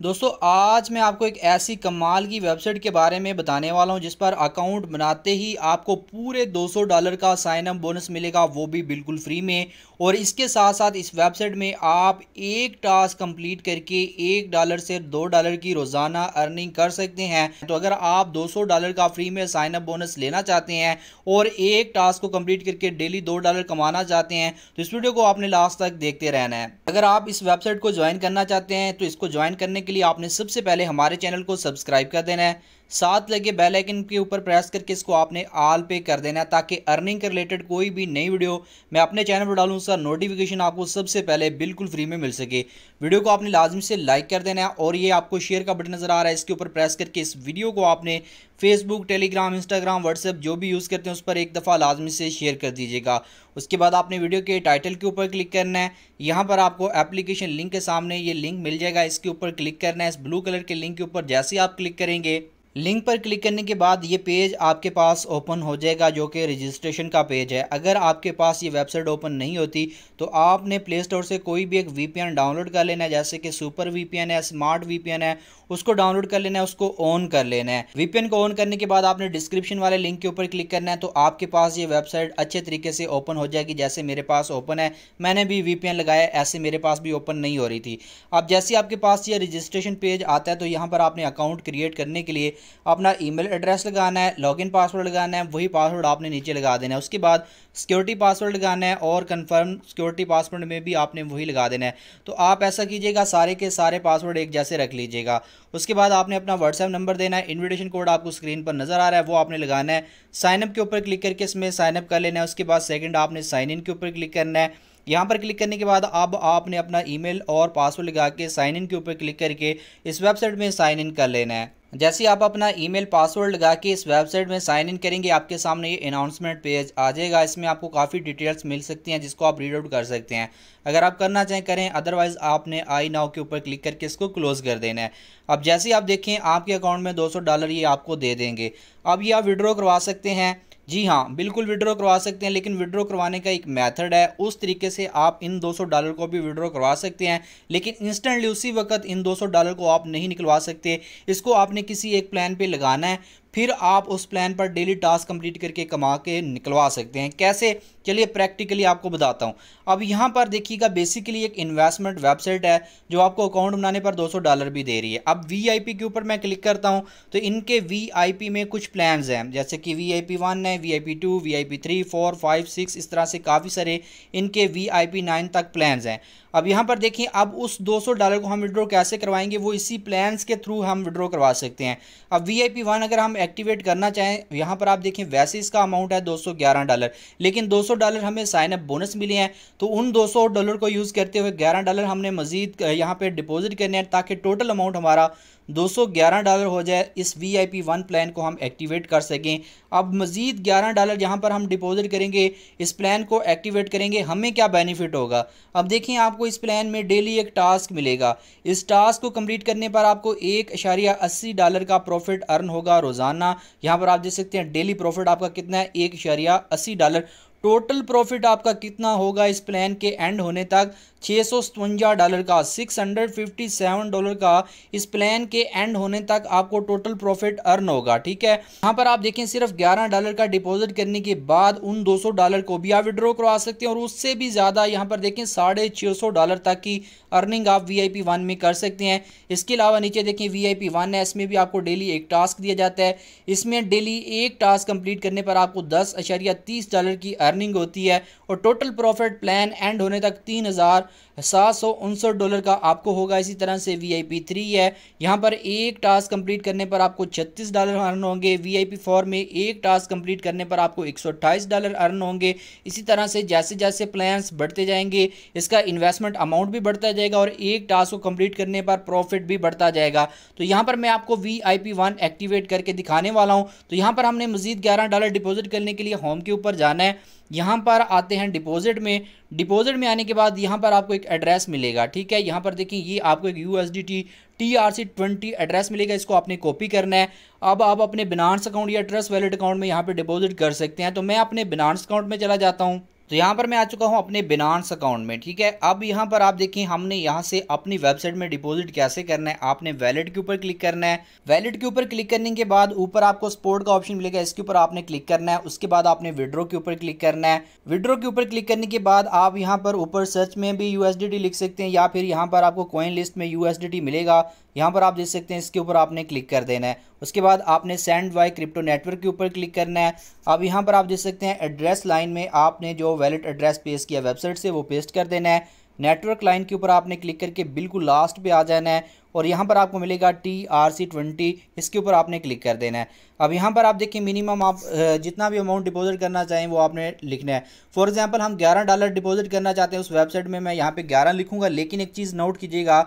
दोस्तों, आज मैं आपको एक ऐसी कमाल की वेबसाइट के बारे में बताने वाला हूँ, जिस पर अकाउंट बनाते ही आपको पूरे 200 डॉलर का साइन अप बोनस मिलेगा, वो भी बिल्कुल फ्री में। और इसके साथ साथ इस वेबसाइट में आप एक टास्क कंप्लीट करके एक डॉलर से दो डॉलर की रोज़ाना अर्निंग कर सकते हैं। तो अगर आप 200 डॉलर का फ्री में साइन अप बोनस लेना चाहते हैं और एक टास्क को कंप्लीट करके डेली दो डॉलर कमाना चाहते हैं तो इस वीडियो को आपने लास्ट तक देखते रहना है। अगर आप इस वेबसाइट को ज्वाइन करना चाहते हैं तो इसको ज्वाइन करने के लिए आपने सबसे पहले हमारे चैनल को सब्सक्राइब कर देना है। साथ लगे बेल आइकन के ऊपर प्रेस करके इसको आपने आल पे कर देना है ताकि अर्निंग के रिलेटेड कोई भी नई वीडियो मैं अपने चैनल पर डालूँ उसका नोटिफिकेशन आपको सबसे पहले बिल्कुल फ्री में मिल सके। वीडियो को आपने लाजमी से लाइक कर देना है और ये आपको शेयर का बटन नज़र आ रहा है, इसके ऊपर प्रेस करके इस वीडियो को आपने फेसबुक टेलीग्राम इंस्टाग्राम व्हाट्सएप जो भी यूज़ करते हैं उस पर एक दफ़ा लाजमी से शेयर कर दीजिएगा। उसके बाद आपने वीडियो के टाइटल के ऊपर क्लिक करना है। यहाँ पर आपको एप्लीकेशन लिंक के सामने ये लिंक मिल जाएगा, इसके ऊपर क्लिक करना है। इस ब्लू कलर के लिंक के ऊपर जैसे आप क्लिक करेंगे लिंक पर क्लिक करने के बाद ये पेज आपके पास ओपन हो जाएगा, जो कि रजिस्ट्रेशन का पेज है। अगर आपके पास ये वेबसाइट ओपन नहीं होती तो आपने प्ले स्टोर से कोई भी एक वीपीएन डाउनलोड कर लेना है, जैसे कि सुपर वीपीएन है, स्मार्ट वीपीएन है, उसको डाउनलोड कर लेना है, उसको ऑन कर लेना है। वीपीएन को ऑन करने के बाद आपने डिस्क्रिप्शन वाले लिंक के ऊपर क्लिक करना है तो आपके पास ये वेबसाइट अच्छे तरीके से ओपन हो जाएगी, जैसे मेरे पास ओपन है। मैंने भी वीपीएन लगाया, ऐसे मेरे पास भी ओपन नहीं हो रही थी। अब जैसे आपके पास ये रजिस्ट्रेशन पेज आता है तो यहाँ पर आपने अकाउंट क्रिएट करने के लिए अपना ईमेल एड्रेस लगाना है, लॉगिन पासवर्ड लगाना है, वही पासवर्ड आपने नीचे लगा देना है। उसके बाद सिक्योरिटी पासवर्ड लगाना है और कंफर्म सिक्योरिटी पासवर्ड में भी आपने वही लगा देना है। तो आप ऐसा कीजिएगा, सारे के सारे पासवर्ड एक जैसे रख लीजिएगा। उसके बाद आपने अपना व्हाट्सएप नंबर देना है इन्विटेशन कोड आपको स्क्रीन पर नज़र आ रहा है, वो आपने लगाना है। साइनअप के ऊपर क्लिक करके इसमें साइनअप कर लेना है। उसके बाद सेकंड आपने साइन इन के ऊपर क्लिक करना है। यहाँ पर क्लिक करने के बाद अब आपने अपना ईमेल और पासवर्ड लगा के साइन इन के ऊपर क्लिक करके इस वेबसाइट में साइन इन कर लेना है। जैसे आप अपना ईमेल पासवर्ड लगा के इस वेबसाइट में साइन इन करेंगे, आपके सामने ये अनाउंसमेंट पेज आ जाएगा। इसमें आपको काफ़ी डिटेल्स मिल सकती हैं, जिसको आप रीड आउट कर सकते हैं। अगर आप करना चाहें, करें। अदरवाइज़ आपने आई नाव के ऊपर क्लिक करके इसको क्लोज़ कर देना है। अब जैसे आप देखें, आपके अकाउंट में दो सौ डॉलर ये आपको दे देंगे। अब ये आप विड्रॉ करवा सकते हैं। जी हाँ बिल्कुल विड्रॉ करवा सकते हैं, लेकिन विड्रॉ करवाने का एक मेथड है। उस तरीके से आप इन 200 डॉलर को भी विड्रॉ करवा सकते हैं, लेकिन इंस्टेंटली उसी वक्त इन 200 डॉलर को आप नहीं निकलवा सकते। इसको आपने किसी एक प्लान पे लगाना है। फिर आप उस प्लान पर डेली टास्क कंप्लीट करके कमा के निकलवा सकते हैं। कैसे? चलिए प्रैक्टिकली आपको बताता हूँ। अब यहाँ पर देखिएगा बेसिकली एक इन्वेस्टमेंट वेबसाइट है, जो आपको अकाउंट बनाने पर 200 डॉलर भी दे रही है। अब वीआईपी के ऊपर मैं क्लिक करता हूँ तो इनके वीआईपी में कुछ प्लान्स हैं। जैसे कि वी आई पी वन है VIP two VIP three four five six इस तरह से काफ़ी सारे इनके वी आई पी नाइन तक प्लान हैं। अब यहाँ पर देखिए, अब उस 200 डॉलर को हम विड्रॉ कैसे करवाएँगे, वो इसी प्लान्स के थ्रू हम विड्रॉ करवा सकते हैं। अब वी आई पी वन अगर हम एक्टिवेट करना चाहें, यहाँ पर आप देखें, वैसे इसका अमाउंट है 211 डॉलर लेकिन 200 डॉलर हमें साइन अप बोनस मिले हैं तो उन 200 डॉलर को यूज़ करते हुए 11 डॉलर हमने मजीद यहाँ पे डिपॉजिट करने हैं, ताकि टोटल अमाउंट हमारा 211 डॉलर हो जाए, इस we I P one plan को हम एक्टिवेट कर सकें। अब मज़ीद 11 डॉलर जहाँ पर हम डिपॉजिट करेंगे, इस प्लान को एक्टिवेट करेंगे, हमें क्या बेनिफिट होगा? अब देखिए, आपको इस प्लान में डेली एक टास्क मिलेगा। इस टास्क को कंप्लीट करने पर आपको एक अशारिया अस्सी डॉलर का प्रॉफिट अर्न होगा रोज़ाना। यहाँ पर आप देख सकते हैं, डेली प्रॉफिट आपका कितना है? एक अशारिया अस्सी डॉलर। टोटल प्रॉफिट आपका कितना होगा इस प्लान के एंड होने तक? छः डॉलर का 657 डॉलर का इस प्लान के एंड होने तक आपको टोटल प्रॉफिट अर्न होगा, ठीक है? यहाँ पर आप देखें, सिर्फ़ 11 डॉलर का डिपॉजिट करने के बाद उन 200 डॉलर को भी आप विड्रॉ करवा सकते हैं और उससे भी ज़्यादा यहाँ पर देखें, साढ़े छः डॉलर तक की अर्निंग आप वी आई पी वन में कर सकते हैं। इसके अलावा नीचे देखें वी आई पी वन है, इसमें भी आपको डेली एक टास्क दिया जाता है। इसमें डेली एक टास्क कंप्लीट करने पर आपको दस अशरिया तीस डॉलर की अर्निंग होती है और टोटल प्रॉफिट प्लान एंड होने तक तीन हज़ार सात सौ उनसठ डॉलर का आपको होगा इसी तरह से वी आई पी थ्री है। यहाँ पर एक टास्क कंप्लीट करने पर आपको छत्तीस डॉलर अर्न होंगे। वी आई पी फोर में एक टास्क कंप्लीट करने पर आपको एक सौ अट्ठाईस डॉलर अर्न होंगे। इसी तरह से जैसे जैसे प्लान्स बढ़ते जाएँगे, इसका इन्वेस्टमेंट अमाउंट भी बढ़ता जाएगा और एक टास्क को कंप्लीट करने पर प्रॉफिट भी बढ़ता जाएगा। तो यहाँ पर मैं आपको V I P one activate करके दिखाने वाला हूँ। तो यहाँ पर हमने मजीद ग्यारह डॉलर डिपॉजिट करने के लिए होम के ऊपर जाना है। यहाँ पर आते हैं डिपॉजिट में। डिपॉजिट में आने के बाद यहाँ पर आपको एक एड्रेस मिलेगा, ठीक है? यहाँ पर देखिए, ये आपको एक U S D T T R C twenty address मिलेगा, इसको आपने कॉपी करना है। अब आप अपने बिनांस अकाउंट या ट्रस्ट वैलेट अकाउंट में यहाँ पर डिपोजिट कर सकते हैं। तो मैं अपने बिनांस अकाउंट में चला जाता हूँ। तो यहाँ पर मैं आ चुका हूँ अपने बिनांस अकाउंट में, ठीक है? अब यहाँ पर आप देखें हमने यहाँ से अपनी वेबसाइट में डिपॉजिट कैसे करना है? आपने वैलेट के ऊपर क्लिक करना है। वैलेट के ऊपर क्लिक करने के बाद ऊपर आपको स्पोर्ट का ऑप्शन मिलेगा, इसके ऊपर आपने क्लिक करना है। उसके बाद आपने विड्रो के ऊपर क्लिक करना है। विड्रो के ऊपर क्लिक करने के बाद आप यहाँ पर ऊपर सर्च में भी यू लिख सकते हैं, या फिर यहाँ पर आपको कॉइन लिस्ट में यू मिलेगा। यहाँ पर आप देख सकते हैं, इसके ऊपर आपने क्लिक कर देना है। उसके बाद आपने सेंड वाई क्रिप्टो नेटवर्क के ऊपर क्लिक करना है। अब यहाँ पर आप देख सकते हैं एड्रेस लाइन में आपने जो वैलिड एड्रेस पेस्ट किया वेबसाइट से, वो पेस्ट कर देना है। नेटवर्क लाइन के ऊपर आपने क्लिक करके बिल्कुल लास्ट पे आ जाना है और यहाँ पर आपको मिलेगा टी आर सी ट्वेंटी इसके ऊपर आपने क्लिक कर देना है। अब यहाँ पर आप देखिए मिनिमम आप जितना भी अमाउंट डिपॉजिट करना चाहें, वो आपने लिखना है। फॉर एग्जांपल हम 11 डॉलर डिपॉजिट करना चाहते हैं, उस वेबसाइट में मैं यहाँ पे 11 लिखूँगा, लेकिन एक चीज़ नोट कीजिएगा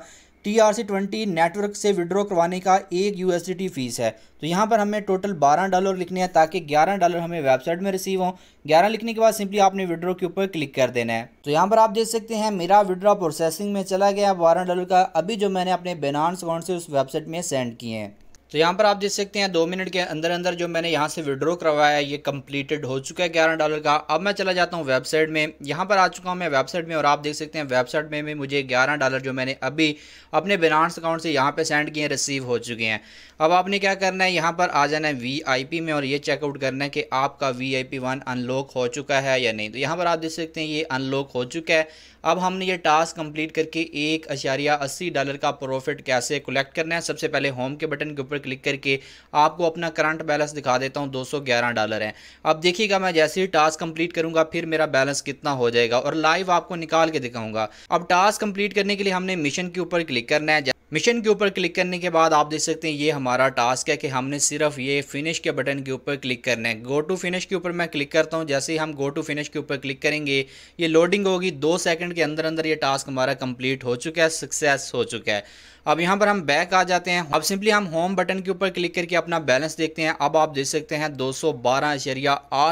T R C twenty network से विड्रॉ करवाने का एक यू एस टी फ़ीस है। तो यहाँ पर हमें टोटल बारह डॉलर लिखने हैं ताकि ग्यारह डॉलर हमें वेबसाइट में रिसीव हो। ग्यारह लिखने के बाद सिंपली आपने विड्रॉ के ऊपर क्लिक कर देना है। तो यहाँ पर आप देख सकते हैं, मेरा विड्रॉ प्रोसेसिंग में चला गया बारह डॉलर का। अभी जो मैंने अपने बेनान्स अकाउंट से उस वेबसाइट में सेंड किए हैं। तो यहाँ पर आप देख सकते हैं, दो मिनट के अंदर अंदर जो मैंने यहाँ से विड्रॉ करवाया है, ये कंप्लीटेड हो चुका है ग्यारह डॉलर का। अब मैं चला जाता हूँ वेबसाइट में। यहाँ पर आ चुका हूँ मैं वेबसाइट में और आप देख सकते हैं वेबसाइट में भी मुझे ग्यारह डॉलर जो मैंने अभी अपने बिनांस अकाउंट से यहाँ पर सेंड किए रिसीव हो चुके हैं। अब आपने क्या करना है, यहाँ पर आ जाना है VIP में और ये चेकआउट करना है कि आपका वी आई अनलॉक हो चुका है या नहीं। तो यहाँ पर आप देख सकते हैं, ये अनलॉक हो चुका है। अब हमने ये टास्क कंप्लीट करके एक अशारिया अस्सी डॉलर का प्रॉफिट कैसे कलेक्ट करना है? सबसे पहले होम के बटन के ऊपर क्लिक करके आपको अपना करंट बैलेंस दिखा देता हूँ 211 डॉलर है। अब देखिएगा, मैं जैसे ही टास्क कंप्लीट करूँगा, फिर मेरा बैलेंस कितना हो जाएगा और लाइव आपको निकाल के दिखाऊँगा। अब टास्क कंप्लीट करने के लिए हमने मिशन के ऊपर क्लिक करना है। मिशन के ऊपर क्लिक करने के बाद आप देख सकते हैं ये हमारा टास्क है कि हमने सिर्फ़ ये फिनिश के बटन के ऊपर क्लिक करना है। गो टू फिनिश के ऊपर मैं क्लिक करता हूँ। जैसे ही हम गो टू फिनिश के ऊपर क्लिक करेंगे, ये लोडिंग होगी। दो सेकंड के अंदर अंदर ये टास्क हमारा कंप्लीट हो चुका है सक्सेस हो चुका है। अब यहाँ पर हम बैक आ जाते हैं। अब सिंपली हम होम बटन के ऊपर क्लिक करके अपना बैलेंस देखते हैं। अब आप देख सकते हैं दो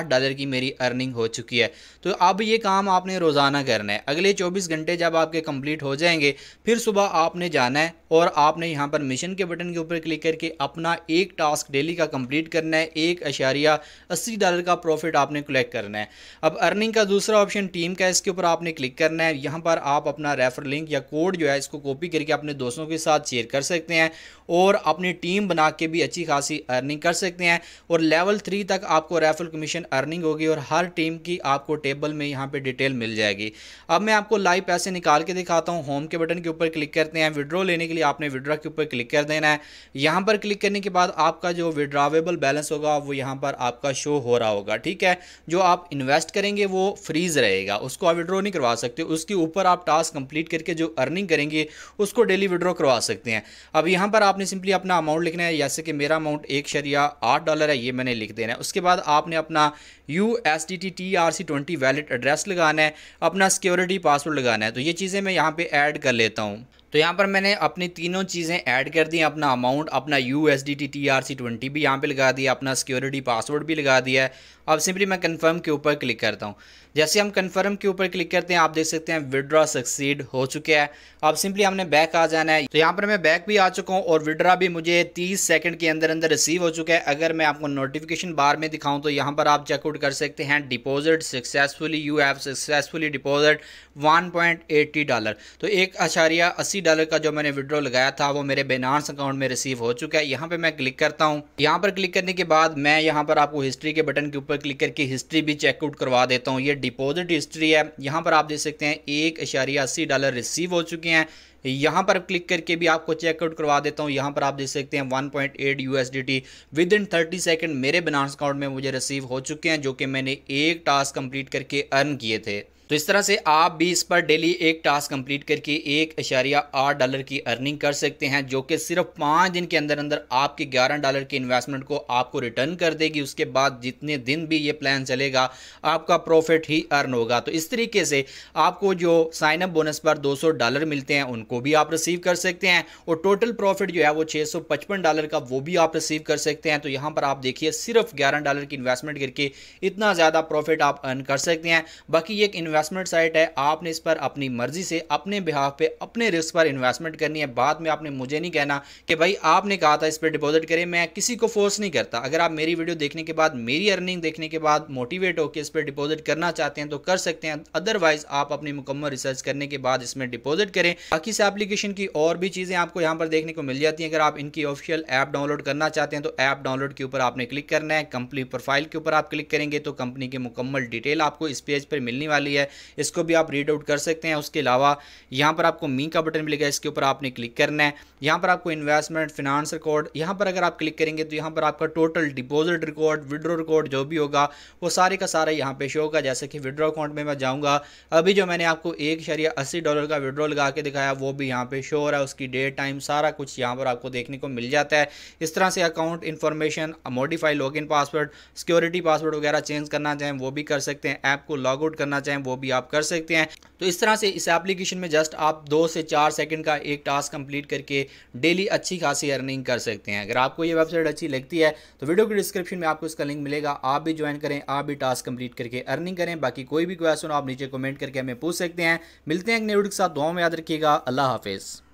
डॉलर की मेरी अर्निंग हो चुकी है। तो अब ये काम आपने रोज़ाना करना है। अगले चौबीस घंटे जब आपके कंप्लीट हो जाएँगे, फिर सुबह आपने जाना है और आपने यहाँ पर मिशन के बटन के ऊपर क्लिक करके अपना एक टास्क डेली का कंप्लीट करना है, एक अशारिया अस्सी डॉलर का प्रॉफिट आपने कलेक्ट करना है। अब अर्निंग का दूसरा ऑप्शन टीम का इसके ऊपर आपने क्लिक करना है। यहाँ पर आप अपना रेफर लिंक या कोड जो है, इसको कॉपी करके अपने दोस्तों के साथ शेयर कर सकते हैं और अपनी टीम बना के भी अच्छी खासी अर्निंग कर सकते हैं। और लेवल थ्री तक आपको रेफर कमीशन अर्निंग होगी और हर टीम की आपको टेबल में यहाँ पर डिटेल मिल जाएगी। अब मैं आपको लाइव पैसे निकाल के दिखाता हूँ। होम के बटन के ऊपर क्लिक करते हैं विड्रॉ लेने के लिए आपने विड्रॉ के ऊपर क्लिक कर देना है। यहाँ पर क्लिक करने के बाद आपका जो विड्रावेबल बैलेंस होगा, वो यहाँ पर आपका शो हो रहा होगा, ठीक है? जो आप इन्वेस्ट करेंगे, वो फ्रीज रहेगा। उसको आप विड्रॉ नहीं करवा सकते। उसके ऊपर आप टास्क कंप्लीट करके जो अर्निंग करेंगे, उसको डेली विड्रॉ करवा सकते हैं। अब यहाँ पर आपने सिंपली अपना अमाउंट लिखना है। जैसे कि मेरा अमाउंट एक शरिया आठ डॉलर है, ये मैंने लिख देना है। उसके बाद आपने अपना U S T T R C twenty valid address लगाना है। अपना सिक्योरिटी पासवर्ड लगाना है। तो ये चीज़ें मैं यहाँ पे ऐड कर लेता हूँ। तो यहाँ पर मैंने अपनी तीनों चीज़ें ऐड कर दी, अपना अमाउंट अपना U S D T T R C twenty भी यहाँ पे लगा दिया, अपना सिक्योरिटी पासवर्ड भी लगा दिया है। अब सिंपली मैं कंफर्म के ऊपर क्लिक करता हूँ। जैसे हम कंफर्म के ऊपर क्लिक करते हैं, आप देख सकते हैं विड्रॉ सक्सीड हो चुके हैं। अब सिंपली हमने बैक आ जाना है। तो यहाँ पर मैं बैक भी आ चुका हूँ और विड्रा भी मुझे 30 सेकंड के अंदर अंदर रिसीव हो चुका है। अगर मैं आपको नोटिफिकेशन बार में दिखाऊँ तो यहाँ पर आप चेकआउट कर सकते हैं deposit successfully you have successfully deposit 1.80 dollar तो एक अशारिया अस्सी डॉलर का जो मैंने विड्रॉ लगाया था, वो मेरे बेनार्स अकाउंट में रिसीव हो चुका है। यहाँ पर मैं क्लिक करता हूँ। यहाँ पर क्लिक करने के बाद मैं यहाँ पर आपको हिस्ट्री के बटन के ऊपर क्लिक करके हिस्ट्री भी चेकआउट करवा देता हूँ। ये डिपॉजिट हिस्ट्री है। यहाँ पर आप देख सकते हैं, एक अशारिया अस्सी डॉलर रिसीव हो चुके हैं। यहाँ पर क्लिक करके भी आपको चेकआउट करवा देता हूँ। यहाँ पर आप देख सकते हैं 1.8 point eight U S D T within thirty second मेरे बनास अकाउंट में मुझे रिसीव हो चुके हैं, जो कि मैंने एक टास्क कंप्लीट करके अर्न किए थे। तो इस तरह से आप भी इस पर डेली एक टास्क कंप्लीट करके एक अशारिया आठ डॉलर की अर्निंग कर सकते हैं, जो कि सिर्फ़ पाँच दिन के अंदर अंदर आपके ग्यारह डॉलर के इन्वेस्टमेंट को आपको रिटर्न कर देगी। उसके बाद जितने दिन भी ये प्लान चलेगा, आपका प्रॉफिट ही अर्न होगा। तो इस तरीके से आपको जो साइन अप बोनस पर दो सौ डॉलर मिलते हैं, उनको भी आप रिसीव कर सकते हैं। और टोटल प्रॉफिट जो है वो छः सौ पचपन डॉलर का, वो भी आप रिसीव कर सकते हैं। तो यहाँ पर आप देखिए, सिर्फ़ ग्यारह डॉलर की इन्वेस्टमेंट करके इतना ज़्यादा प्रॉफिट आप अर्न कर सकते हैं। बाकी एक इन्वेस्टमेंट साइट है, आपने इस पर अपनी मर्ज़ी से, अपने बिहाफ पे, अपने रिस्क पर इन्वेस्टमेंट करनी है। बाद में आपने मुझे नहीं कहना कि भाई आपने कहा था इस पर डिपॉजिट करें, मैं किसी को फोर्स नहीं करता। अगर आप मेरी वीडियो देखने के बाद, मेरी अर्निंग देखने के बाद मोटिवेट होकर इस पर डिपॉजिट करना चाहते हैं तो कर सकते हैं। अदरवाइज़ आप अपनी मुकम्मल रिसर्च करने के बाद इसमें डिपॉजिट करें। बाकी से एप्लीकेशन की और भी चीज़ें आपको यहाँ पर देखने को मिल जाती हैं। अगर आप इनकी ऑफिशियल ऐप डाउनलोड करना चाहते हैं तो ऐप डाउनलोड के ऊपर आपने क्लिक करना है। कंपनी प्रोफ़ाइल के ऊपर आप क्लिक करेंगे तो कंपनी की मुकम्मल डिटेल आपको इस पेज पर मिलने वाली है। इसको भी आप रीड आउट कर सकते हैं। उसके अलावा, यहाँ पर आपको मी का बटन मिलेगा, इसके ऊपर आपने क्लिक करना है। यहाँ पर आपको इन्वेस्टमेंट फिनांस रिकॉर्ड यहाँ पर अगर आप क्लिक करेंगे तो यहाँ पर आपका total deposit record withdraw record जो भी होगा, वो सारे का सारा यहाँ पे शो होगा। जैसे कि विड्रो अकाउंट में मैं जाऊँगा, अभी जो मैंने आपको एक शरिया अस्सी डॉलर का विड्रो लगा के दिखाया, वो भी यहाँ पे शो हो रहा है। उसकी डेट टाइम सारा कुछ यहाँ पर आपको देखने को मिल जाता है। इस तरह से account information modify log password security password वगैरह चेंज करना चाहें, वो भी कर सकते हैं। ऐप को लॉग आउट करना चाहें, वो भी आप कर सकते हैं। तो इस तरह से इस एप्लीकेशन में जस्ट आप दो से चार सेकंड का एक टास्क कंप्लीट करके डेली अच्छी खासी अर्निंग कर सकते हैं। अगर आपको ये वेबसाइट अच्छी लगती है तो वीडियो के डिस्क्रिप्शन में आपको इसका लिंक मिलेगा। आप भी ज्वाइन करें, आप भी टास्क कंप्लीट करके अर्निंग करें। बाकी कोई भी क्वेश्चन आप नीचे कमेंट करके हमें पूछ सकते हैं। मिलते हैं एक नेवड के साथ। दुआ में याद रखिएगा। अल्लाह हाफिज़।